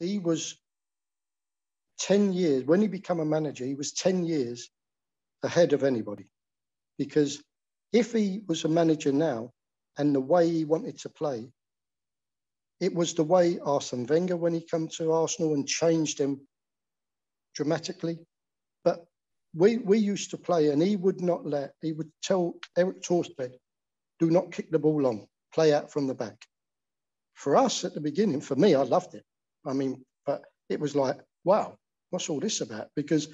he was 10 years, when he became a manager, he was 10 years ahead of anybody. Because if he was a manager now and the way he wanted to play, it was the way Arsene Wenger, when he came to Arsenal and changed him dramatically. But we, we used to play and he would not let, he would tell Erik Thorstvedt, do not kick the ball long, play out from the back. For us at the beginning, for me, I loved it. I mean, but it was like, wow, what's all this about? Because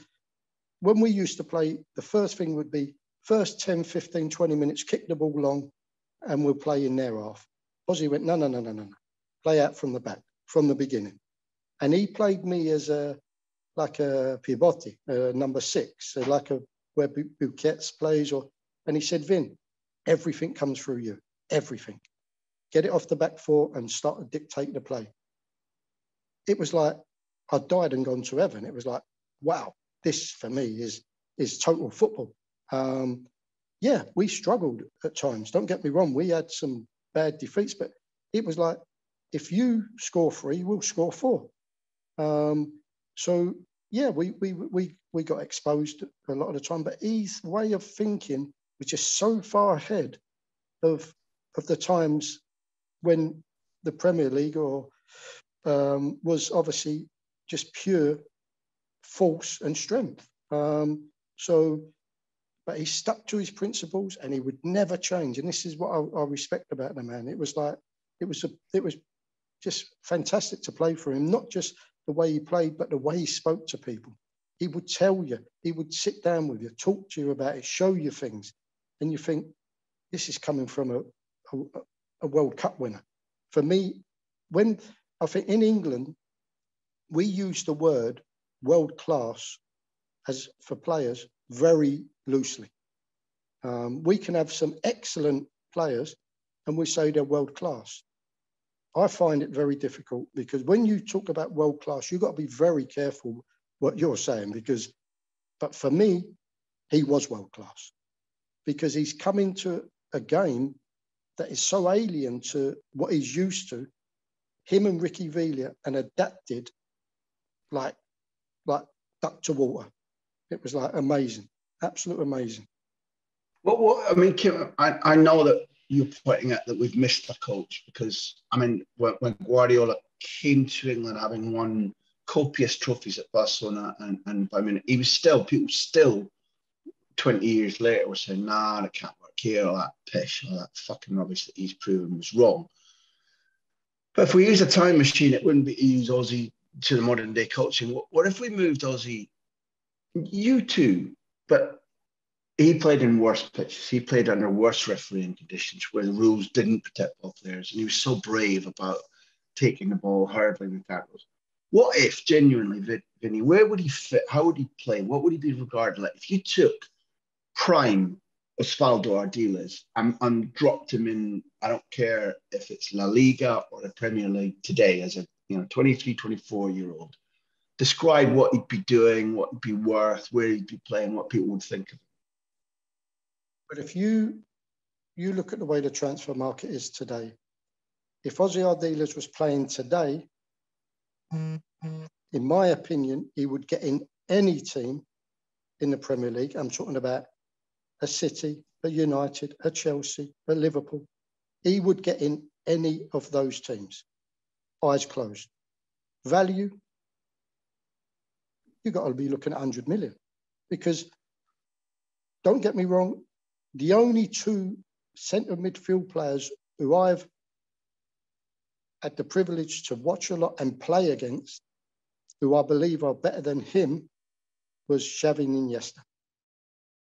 when we used to play, the first thing would be first 10, 15, 20 minutes, kick the ball long, and we'll play in their half. Ossie went, no, no, no, no, no, no. Play out from the back, from the beginning. And he played me as a, like a pivote, uh, number six, like a where Busquets plays, or and he said, Vin, everything comes through you, everything. Get it off the back foot and start to dictate the play. It was like I'd died and gone to heaven. It was like, wow, this for me is is total football. Um, yeah, we struggled at times. Don't get me wrong, we had some bad defeats, but it was like if you score three, we'll score four. Um, so yeah, we we we we got exposed a lot of the time, but his way of thinking was just so far ahead of of the times when the Premier League or um, was obviously just pure force and strength. Um, so, but he stuck to his principles and he would never change. And this is what I, I respect about the man. It was like it was a, it was just fantastic to play for him. Not just the way he played, but the way he spoke to people. He would tell you. He would sit down with you, talk to you about it, show you things, and you think this is coming from a, a, a World Cup winner. For me, when I think in England we use the word world class as for players very loosely. Um, we can have some excellent players and we say they're world class. I find it very difficult because when you talk about world class, you've got to be very careful what you're saying because, but for me, he was world class because he's coming to a game that is so alien to what he's used to. Him and Ricky Villa and adapted like like duck to water. It was like amazing, absolute amazing. What, what I mean, Kim, I, I know that you're pointing out that we've missed a coach because I mean, when, when Guardiola came to England, having won copious trophies at Barcelona and and I mean, he was still people still. 20 years later, were saying, nah, it can't work here, all that pish, all that fucking rubbish that he's proven was wrong. But if we use a time machine, it wouldn't be to use Ossie to the modern day coaching. What, what if we moved Ossie, You too, but he played in worse pitches. He played under worse refereeing conditions where the rules didn't protect ball players, and he was so brave about taking the ball hardly with tackles. What if genuinely, Vinny, where would he fit? How would he play? What would he be regarded like if you took prime Osvaldo Ardiles and, and dropped him in? I don't care if it's La Liga or the Premier League today as a you know, 23, 24 year old, describe what he'd be doing, what he'd be worth, where he'd be playing, what people would think of him. But if you you look at the way the transfer market is today, if Ossie Ardiles was playing today, in my opinion, he would get in any team in the Premier League. I'm talking about a City, a United, a Chelsea, a Liverpool. He would get in any of those teams eyes closed. Value, you've got to be looking at 100 million because don't get me wrong, the only two centre midfield players who I've had the privilege to watch a lot and play against, who I believe are better than him, was Xavi Iniesta.